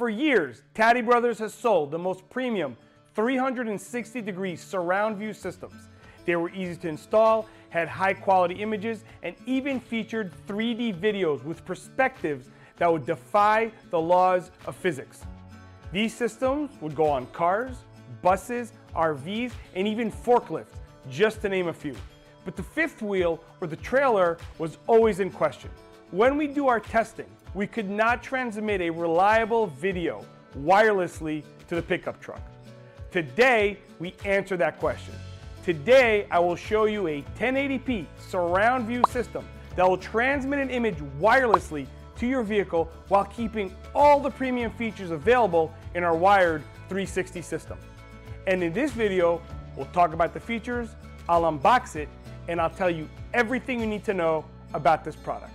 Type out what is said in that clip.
For years, Tadi Brothers has sold the most premium 360 degree surround view systems. They were easy to install, had high quality images, and even featured 3D videos with perspectives that would defy the laws of physics. These systems would go on cars, buses, RVs, and even forklifts, just to name a few. But the fifth wheel, or the trailer, was always in question. When we do our testing, we could not transmit a reliable video wirelessly to the pickup truck. Today, we answer that question. Today, I will show you a 1080p surround view system that will transmit an image wirelessly to your vehicle while keeping all the premium features available in our wired 360 system. And in this video, we'll talk about the features, I'll unbox it, and I'll tell you everything you need to know about this product.